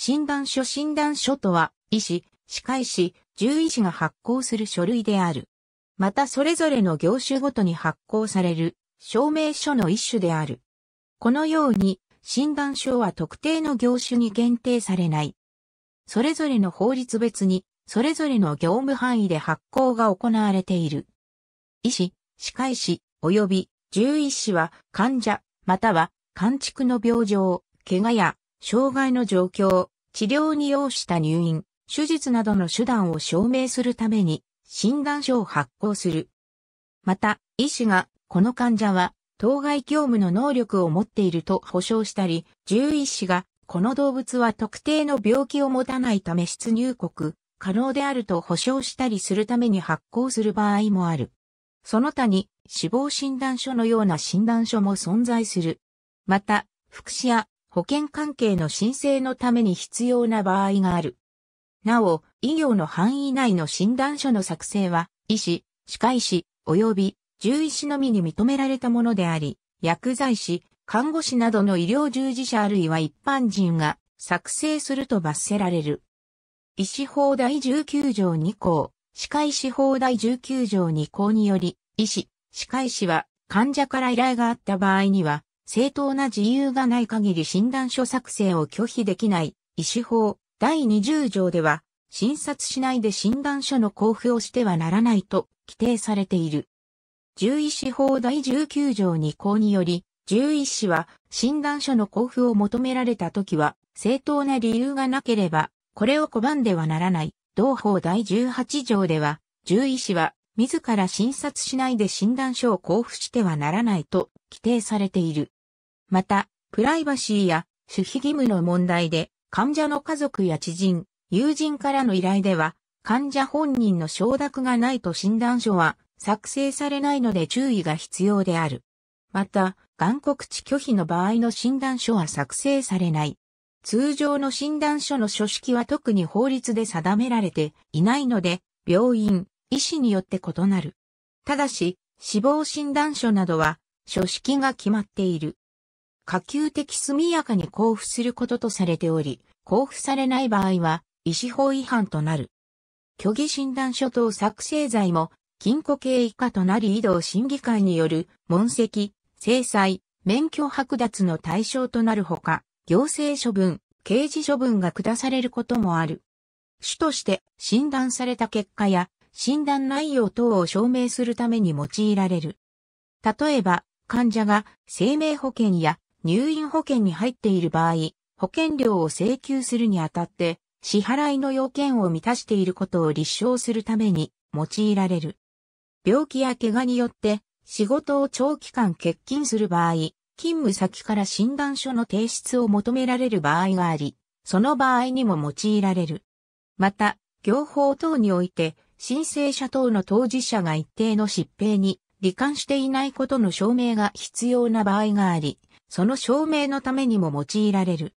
診断書診断書とは、医師、歯科医師、獣医師が発行する書類である。またそれぞれの業種ごとに発行される証明書の一種である。このように、診断書は特定の業種に限定されない。それぞれの法律別に、それぞれの業務範囲で発行が行われている。医師、歯科医師、及び獣医師は患者、または患畜の病状、怪我や障害の状況、治療に要した入院、手術などの手段を証明するために診断書を発行する。また、医師がこの患者は当該業務の能力を持っていると保証したり、獣医師がこの動物は特定の病気を持たないため出入国可能であると保証したりするために発行する場合もある。その他に死亡診断書のような診断書も存在する。また、福祉や保険関係の申請のために必要な場合がある。なお、医療の範囲内の診断書の作成は、医師、歯科医師、及び獣医師のみに認められたものであり、薬剤師、看護師などの医療従事者あるいは一般人が作成すると罰せられる。医師法第19条2項、歯科医師法第19条2項により、医師、歯科医師は患者から依頼があった場合には、正当な自由がない限り診断書作成を拒否できない医師法第20条では、診察しないで診断書の交付をしてはならないと規定されている。獣医師法第19条2項により、獣医師は診断書の交付を求められたときは、正当な理由がなければ、これを拒んではならない。同法第18条では、獣医師は自ら診察しないで診断書を交付してはならないと規定されている。また、プライバシーや守秘義務の問題で、患者の家族や知人、友人からの依頼では、患者本人の承諾がないと診断書は作成されないので注意が必要である。また、願告知拒否の場合の診断書は作成されない。通常の診断書の書式は特に法律で定められていないので、病院、医師によって異なる。ただし、死亡診断書などは、書式が決まっている。可及的速やかに交付することとされており、交付されない場合は、医師法違反となる。虚偽診断書等作成罪も、禁錮刑以下となり移動審議会による問責、制裁、免許剥奪の対象となるほか、行政処分、刑事処分が下されることもある。主として診断された結果や診断内容等を証明するために用いられる。例えば、患者が生命保険や入院保険に入っている場合、保険料を請求するにあたって、支払いの要件を満たしていることを立証するために用いられる。病気や怪我によって仕事を長期間欠勤する場合、勤務先から診断書の提出を求められる場合があり、その場合にも用いられる。また、業法等において、申請者等の当事者が一定の疾病に罹患していないことの証明が必要な場合があり、その証明のためにも用いられる。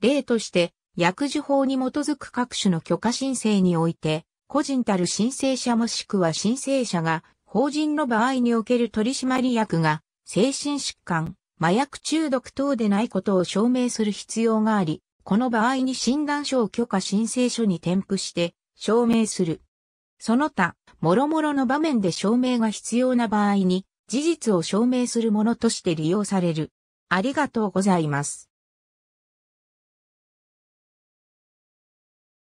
例として、薬事法に基づく各種の許可申請において、個人たる申請者もしくは申請者が、法人の場合における取締役が、精神疾患、麻薬中毒等でないことを証明する必要があり、この場合に診断書を許可申請書に添付して証明する。その他、諸々の場面で証明が必要な場合に、事実を証明するものとして利用される。ありがとうございます。